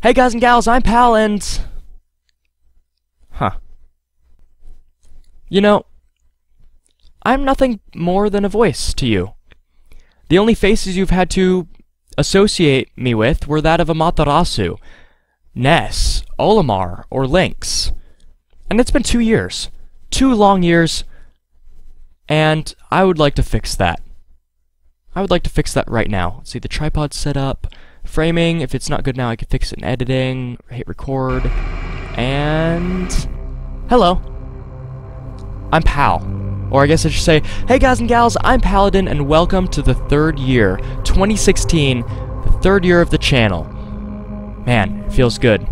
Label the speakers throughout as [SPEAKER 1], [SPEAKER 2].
[SPEAKER 1] Hey guys and gals, I'm Pal and... Huh. You know, I'm nothing more than a voice to you. The only faces you've had to associate me with were that of Amaterasu, Ness, Olimar, or Lynx. And it's been two years. Two long years. And I would like to fix that. I would like to fix that right now. See the tripod set up, framing. If it's not good now, I can fix it in editing. Hit record. And... Hello. I'm Pal. Or I guess I should say, hey guys and gals, I'm Paladin, and welcome to the third year, 2016, the third year of the channel. Man, it feels good.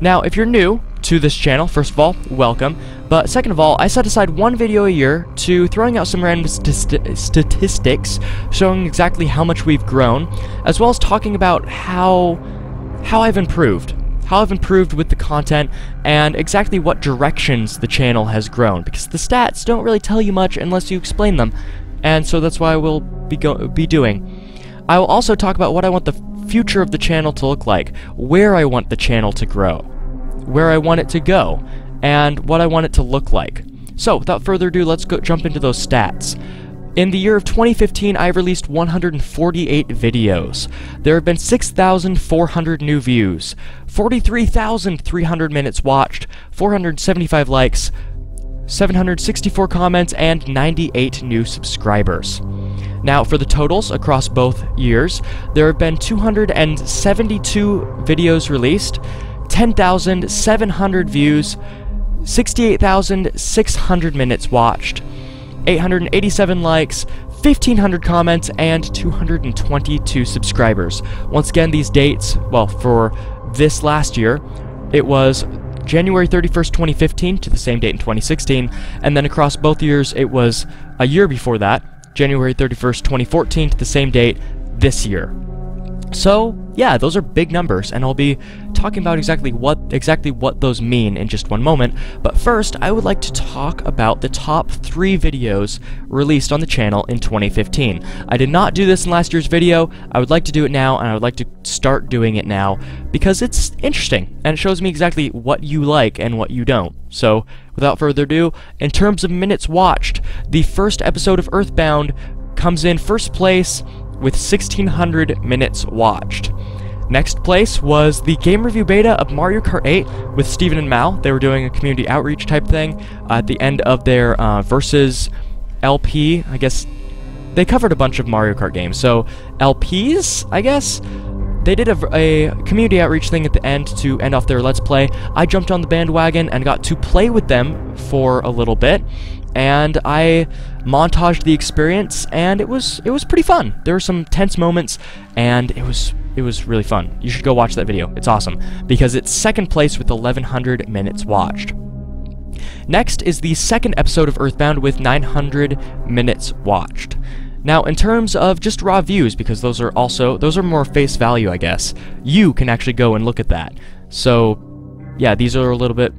[SPEAKER 1] Now, if you're new to this channel, first of all, welcome. But second of all, I set aside one video a year to throwing out some random st statistics showing exactly how much we've grown, as well as talking about how how I've improved. How I've improved with the content, and exactly what directions the channel has grown, because the stats don't really tell you much unless you explain them, and so that's why I will be, be doing. I will also talk about what I want the future of the channel to look like, where I want the channel to grow, where I want it to go, and what I want it to look like. So, without further ado, let's go jump into those stats. In the year of 2015, I released 148 videos. There have been 6,400 new views, 43,300 minutes watched, 475 likes, 764 comments, and 98 new subscribers. Now, for the totals across both years, there have been 272 videos released, 10,700 views, 68,600 minutes watched, 887 likes, 1,500 comments, and 222 subscribers. Once again, these dates, well, for this last year, it was January 31st, 2015 to the same date in 2016, and then across both years, it was a year before that, January 31st, 2014 to the same date this year. So, yeah, those are big numbers, and I'll be talking about exactly what exactly what those mean in just one moment. But first, I would like to talk about the top three videos released on the channel in 2015. I did not do this in last year's video. I would like to do it now, and I would like to start doing it now because it's interesting and it shows me exactly what you like and what you don't. So, without further ado, in terms of minutes watched, the first episode of Earthbound comes in first place with 1600 minutes watched. Next place was the game review beta of Mario Kart 8 with Steven and Mal. They were doing a community outreach type thing at the end of their uh, Versus LP. I guess they covered a bunch of Mario Kart games. So LPs, I guess, they did a, a, community outreach thing at the end to end off their Let's Play. I jumped on the bandwagon and got to play with them for a little bit and I montaged the experience, and it was it was pretty fun. There were some tense moments, and it was it was really fun. You should go watch that video. It's awesome because it's second place with 1100 minutes watched. Next is the second episode of Earthbound with 900 minutes watched. Now, in terms of just raw views, because those are also, those are more face value, I guess, you can actually go and look at that. So, yeah, these are a little bit,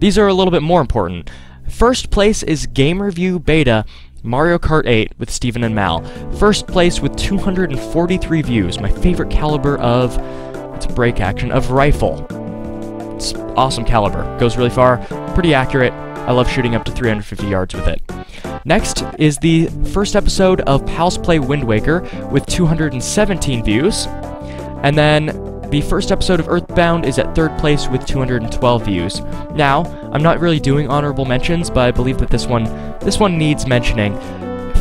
[SPEAKER 1] these are a little bit more important. First place is Game Review Beta Mario Kart 8 with Steven and Mal. First place with 243 views. My favorite caliber of, it's break action, of rifle. It's awesome caliber. Goes really far, pretty accurate. I love shooting up to 350 yards with it. Next is the first episode of Pal Plays Wind Waker with 217 views. And then the first episode of Earthbound is at third place with 212 views. Now, I'm not really doing honorable mentions, but I believe that this one this one needs mentioning.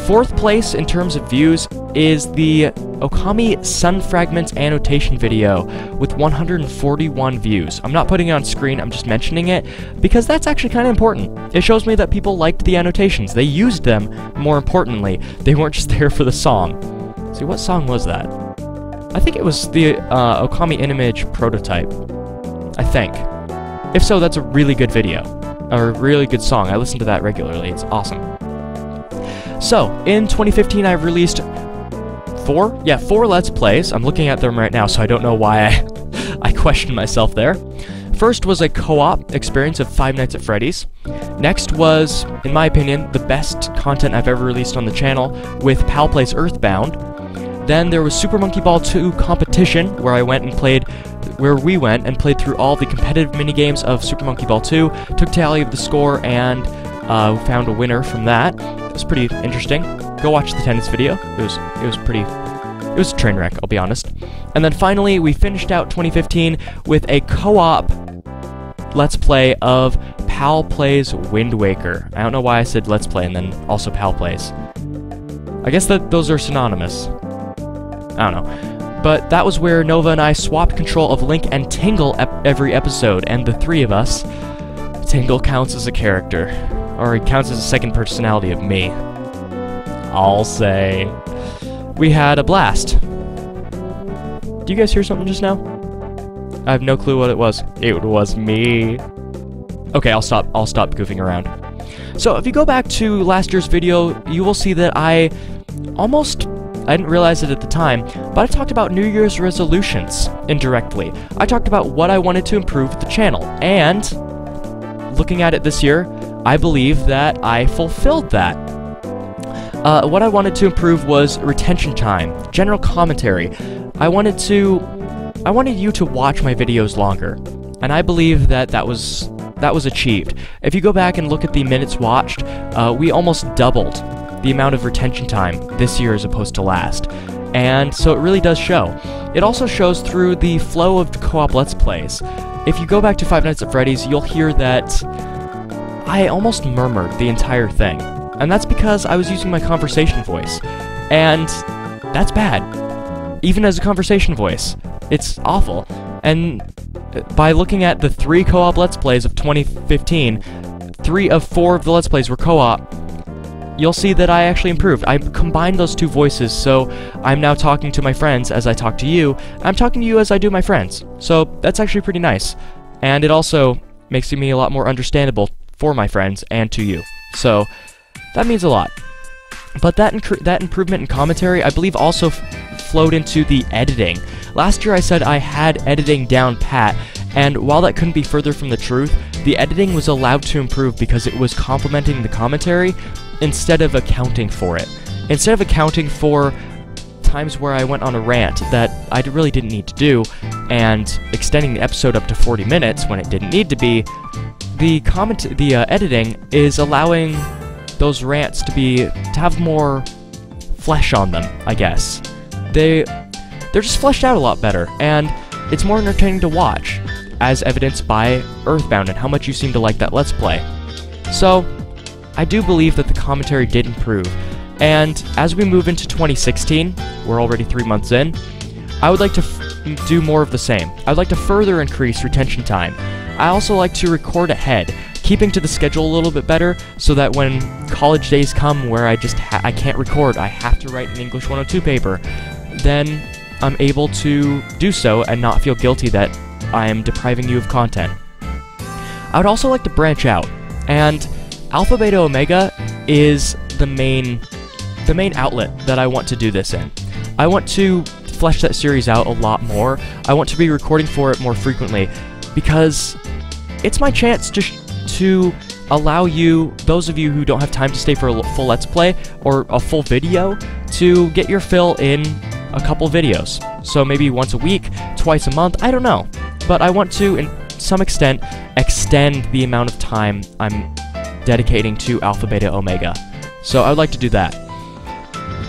[SPEAKER 1] Fourth place in terms of views is the Okami Sun Fragments annotation video with 141 views. I'm not putting it on screen, I'm just mentioning it because that's actually kind of important. It shows me that people liked the annotations. They used them, more importantly. They weren't just there for the song. See, what song was that? I think it was the uh, Okami Inimage prototype. I think. If so, that's a really good video. Or A really good song. I listen to that regularly. It's awesome. So, in 2015, I released four? Yeah, four Let's Plays. I'm looking at them right now, so I don't know why I, I questioned myself there. First was a co-op experience of Five Nights at Freddy's. Next was, in my opinion, the best content I've ever released on the channel with Pal Plays Earthbound. Then there was Super Monkey Ball 2 Competition, where I went and played where we went and played through all the competitive minigames of Super Monkey Ball 2, took tally of the score, and uh, found a winner from that. It was pretty interesting. Go watch the tennis video. It was it was pretty it was a train wreck, I'll be honest. And then finally, we finished out 2015 with a co-op Let's Play of Pal Plays Wind Waker. I don't know why I said Let's Play and then also Pal Plays. I guess that those are synonymous. I don't know. But that was where Nova and I swapped control of Link and Tingle ep every episode, and the three of us, Tingle counts as a character, or he counts as a second personality of me. I'll say. We had a blast. Do you guys hear something just now? I have no clue what it was. It was me. Okay, I'll stop. I'll stop goofing around. So if you go back to last year's video, you will see that I almost I didn't realize it at the time, but I talked about New Year's resolutions indirectly. I talked about what I wanted to improve with the channel, and looking at it this year, I believe that I fulfilled that. Uh, what I wanted to improve was retention time, general commentary. I wanted to, I wanted you to watch my videos longer, and I believe that that was that was achieved. If you go back and look at the minutes watched, uh, we almost doubled the amount of retention time this year as opposed to last. And so it really does show. It also shows through the flow of co-op Let's Plays. If you go back to Five Nights at Freddy's, you'll hear that I almost murmured the entire thing. And that's because I was using my conversation voice. And that's bad. Even as a conversation voice. It's awful. And by looking at the three co-op Let's Plays of 2015, three of four of the Let's Plays were co-op, you'll see that I actually improved. I combined those two voices, so I'm now talking to my friends as I talk to you. I'm talking to you as I do my friends. So that's actually pretty nice. And it also makes me a lot more understandable for my friends and to you. So that means a lot. But that that improvement in commentary, I believe, also flowed into the editing. Last year I said I had editing down pat, and while that couldn't be further from the truth, the editing was allowed to improve because it was complementing the commentary instead of accounting for it. Instead of accounting for times where I went on a rant that I really didn't need to do, and extending the episode up to 40 minutes when it didn't need to be, the comment, the uh, editing is allowing those rants to be to have more flesh on them. I guess they they're just fleshed out a lot better, and it's more entertaining to watch, as evidenced by Earthbound and how much you seem to like that Let's Play. So, I do believe that the commentary did improve, and as we move into 2016, we're already three months in, I would like to do more of the same. I'd like to further increase retention time. I also like to record ahead, keeping to the schedule a little bit better so that when college days come where I just I can't record, I have to write an English 102 paper, then I'm able to do so and not feel guilty that I am depriving you of content. I would also like to branch out, and Alpha Beta Omega is the main the main outlet that I want to do this in. I want to flesh that series out a lot more. I want to be recording for it more frequently because it's my chance to to allow you, those of you who don't have time to stay for a full Let's Play or a full video, to get your fill in a couple videos. So maybe once a week, twice a month, I don't know. But I want to, in some extent, extend the amount of time I'm dedicating to Alpha Beta Omega. So I would like to do that.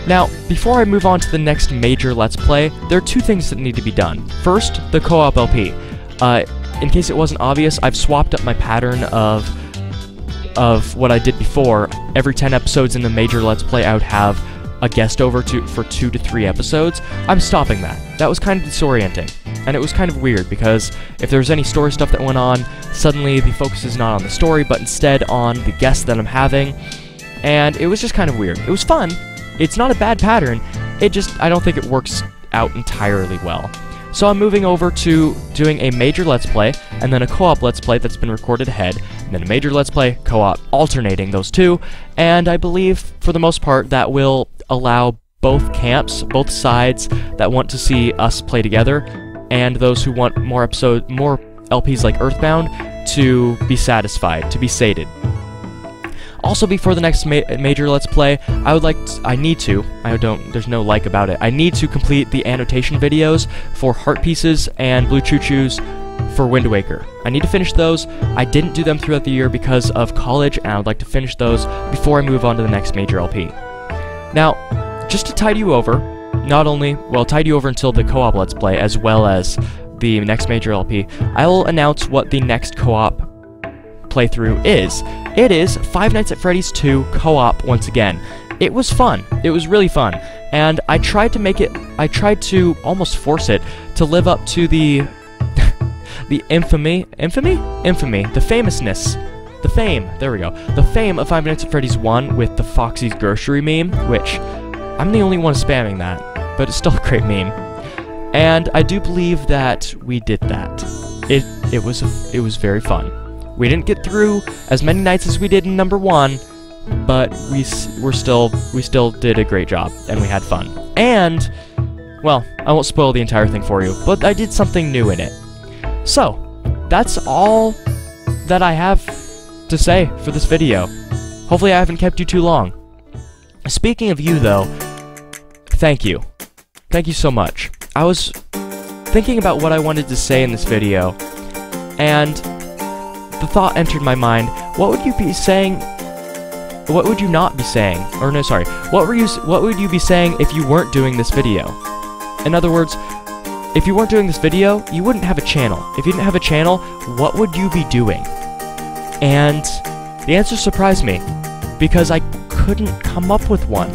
[SPEAKER 1] Now, before I move on to the next major Let's Play, there are two things that need to be done. First, the co-op LP. Uh, in case it wasn't obvious, I've swapped up my pattern of of what I did before. Every 10 episodes in the major Let's Play, I would have a guest over to for two to three episodes. I'm stopping that. That was kind of disorienting. And it was kind of weird because if there was any story stuff that went on, suddenly the focus is not on the story, but instead on the guest that I'm having. And it was just kind of weird. It was fun. It's not a bad pattern. It just, I don't think it works out entirely well. So I'm moving over to doing a major Let's Play, and then a co-op Let's Play that's been recorded ahead, and then a major Let's Play, co-op, alternating those two, and I believe, for the most part, that will allow both camps, both sides that want to see us play together, and those who want more episode, more LPs like Earthbound, to be satisfied, to be sated. Also, before the next ma major Let's Play, I would like I need to, I don't, there's no like about it, I need to complete the annotation videos for Heart Pieces and Blue ChuChus for Wind Waker. I need to finish those. I didn't do them throughout the year because of college, and I would like to finish those before I move on to the next major LP. Now, just to tide you over, not only, well, tide you over until the co-op Let's Play, as well as the next major LP, I will announce what the next co-op playthrough is. It is Five Nights at Freddy's 2 co-op once again. It was fun. It was really fun. And I tried to make it, I tried to almost force it to live up to the, the infamy, infamy? Infamy, the famousness, the fame, there we go, the fame of Five Nights at Freddy's 1 with the Foxy's Grocery meme, which I'm the only one spamming that, but it's still a great meme. And I do believe that we did that. It it was it was very fun. We didn't get through as many nights as we did in number one, but we were still we still did a great job and we had fun. And well, I won't spoil the entire thing for you, but I did something new in it. So, that's all that I have to say for this video. Hopefully I haven't kept you too long. Speaking of you though, thank you. Thank you so much. I was thinking about what I wanted to say in this video, and the thought entered my mind, what would you be saying, what would you not be saying, or no, sorry, what were you, what would you be saying if you weren't doing this video? In other words, if you weren't doing this video, you wouldn't have a channel. If you didn't have a channel, what would you be doing? And the answer surprised me, because I couldn't come up with one.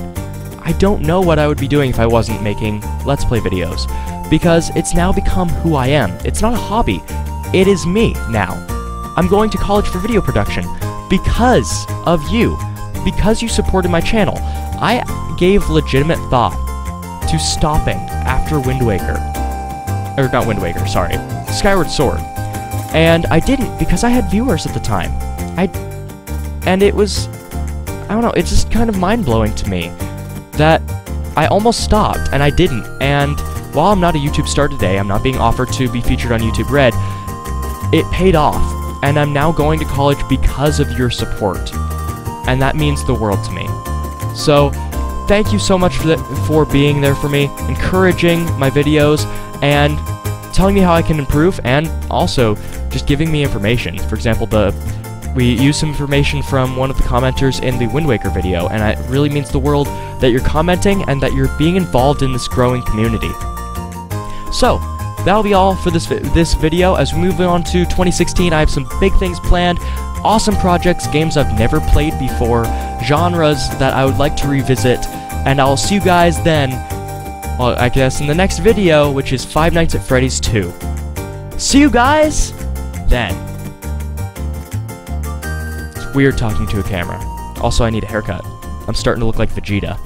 [SPEAKER 1] I don't know what I would be doing if I wasn't making Let's Play videos, because it's now become who I am. It's not a hobby, it is me now. I'm going to college for video production because of you, because you supported my channel. I gave legitimate thought to stopping after Wind Waker. Or not Wind Waker, sorry. Skyward Sword. And I didn't because I had viewers at the time. I and it was I don't know, it's just kind of mind-blowing to me that I almost stopped, and I didn't. And while I'm not a YouTube star today, I'm not being offered to be featured on YouTube Red, it paid off, and I'm now going to college because of your support. And that means the world to me. So, thank you so much for, the, for being there for me, encouraging my videos, and telling me how I can improve, and also just giving me information. For example, the we used some information from one of the commenters in the Wind Waker video, and it really means the world that you're commenting and that you're being involved in this growing community. So, that'll be all for this, vi this video. As we move on to 2016, I have some big things planned, awesome projects, games I've never played before, genres that I would like to revisit, and I'll see you guys then, well, I guess in the next video, which is Five Nights at Freddy's 2. See you guys then It's weird talking to a camera. Also, I need a haircut. I'm starting to look like Vegeta.